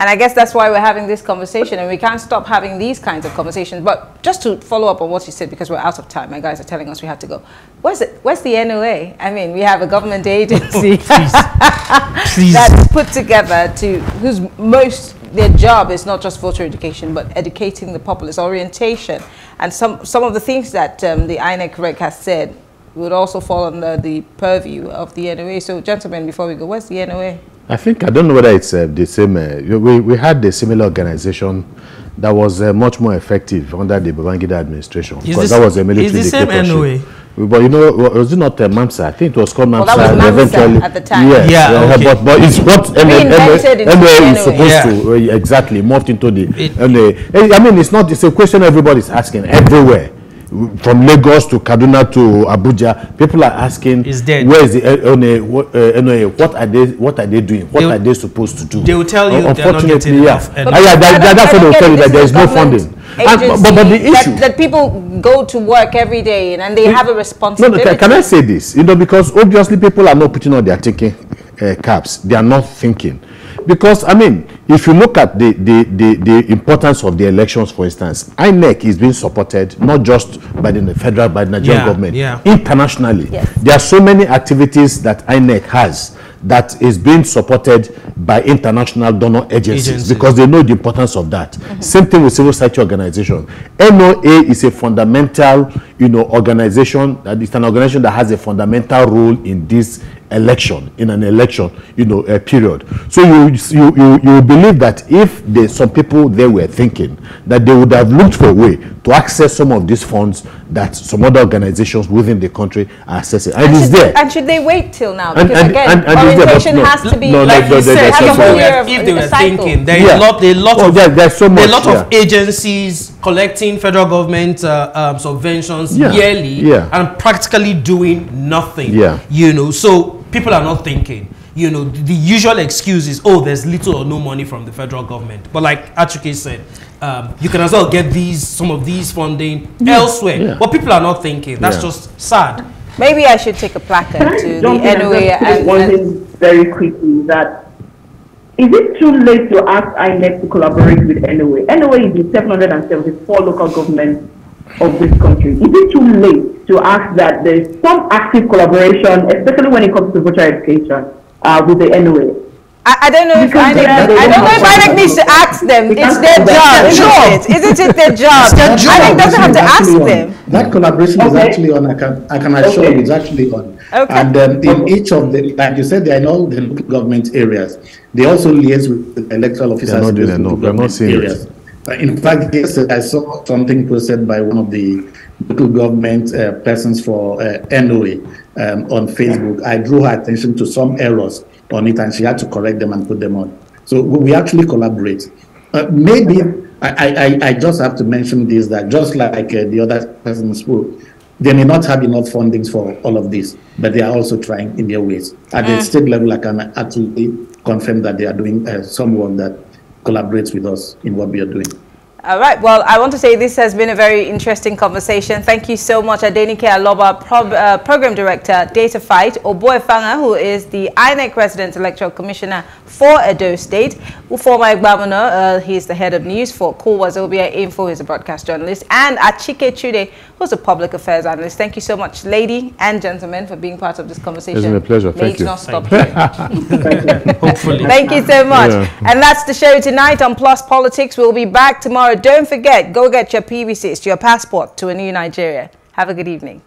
And I guess that's why we're having this conversation, and we can't stop having these kinds of conversations. But just to follow up on what you said, because we're out of time, my guys are telling us we have to go. Where's it? Where's the NOA? I mean, we have a government *laughs* agency oh, please. *laughs* that's put together to whose most their job is not just voter education, but educating the populace, orientation, and some some of the things that um, the INEC REC has said would also fall under the purview of the NOA. So, gentlemen, before we go, what's the NOA? I think, I don't know whether it's uh, the same. Uh, we, we had a similar organization that was uh, much more effective under the Babangida administration. Because that was a military Is the same NOA? But you know, was it not uh, MAMSER? I think it was called MAMSER. Well, that was MAMSER eventually, at the time. Yes, yeah, yeah okay. but, but it's what NOA is supposed yeah. to uh, exactly morphed into the NOA. I mean, it's not. It's a question everybody's asking everywhere from Lagos to Kaduna to Abuja, people are asking, is where is the NOA? What, uh, NOA? What are they? What are they doing? What they, are they supposed to do? They will tell you. Uh, unfortunately, yeah. Enough. Uh, yeah, that, that, that's what they will tell you that there is no funding. And, but, but the issue that, that, people go to work every day and, and they have a responsibility. No, no, can I say this? You know, because obviously people are not putting on their thinking uh, caps. They are not thinking because I mean, if you look at the, the, the, the, importance of the elections, for instance, INEC is being supported not just by the federal, by the Nigerian yeah, government, yeah. internationally. Yes. There are so many activities that INEC has that is being supported by international donor agencies, agencies. because they know the importance of that. Mm -hmm. Same thing with civil society organization. NOA is a fundamental, you know, organization that is an organization that has a fundamental role in this election in an election you know uh, period so you you you you believe that if there's some people they were thinking that they would have looked for a way to access some of these funds that some other organizations within the country are accessing and, and it's there and should they wait till now because and, and, again and, orientation no, has to be no, like no, you said if they were thinking there is yeah. a lot a lot oh, of there, there's so much, a lot yeah. of agencies collecting federal government uh, um, subventions Yeah, yearly yeah. and practically doing nothing. Yeah. You know, so people are not thinking. You know, the, the usual excuse is, oh, there's little or no money from the federal government. But like Achike said, um, you can as well get these some of these funding elsewhere. Yeah. But people are not thinking. That's Yeah. just sad. Maybe I should take a placard Can to the jump in and NOA and, one thing very quickly that is it too late to ask INEC to collaborate with NOA? NOA is the 774 local governments of this country. Is it too late to ask that there's some active collaboration, especially when it comes to voter education, uh, with the NOA? I, I don't know if Because INEC, they- they I don't know if don't have INEC needs to ask them. It's their do job, isn't it? Isn't it their job? That INEC doesn't have to ask on. them. That collaboration is actually on, I can, I can assure Okay. you, it's actually on. Okay. And um, in each of the, like you said, they are in all the government areas. They also liaise with the electoral officers. not in doing those enough. local They're not government seeing areas. Uh, In fact, yesterday I saw something posted by one of the local government uh, persons for uh, NOA um, on Facebook. I drew her attention to some errors on it and she had to correct them and put them on. So we actually collaborate. Uh, maybe I, I, I- just have to mention this that just like uh, the other person spoke, they may not have enough fundings for all of this, but they are also trying in their ways. At the state level, I can actually confirm that they are doing uh, some work that collaborates with us in what we are doing. All right. Well, I want to say this has been a very interesting conversation. Thank you so much, Adenike Aloba, Pro uh, Program Director, Dataphyte, Oboefanga, who is the INEC Resident Electoral Commissioner for Edo State, Ufuoma Egbamuno, uh, he's the head of news for Cool Wazobia Info, he's a broadcast journalist, and Achike Chude, who's a public affairs analyst. Thank you so much, lady and gentlemen, for being part of this conversation. It's been a pleasure. May Thank it you. not stop here. Hopefully. *laughs* Thank you so much. Yeah. And that's the show tonight on Plus Politics. We'll be back tomorrow. Don't forget, go get your PVCs, your passport to a new Nigeria. Have a good evening.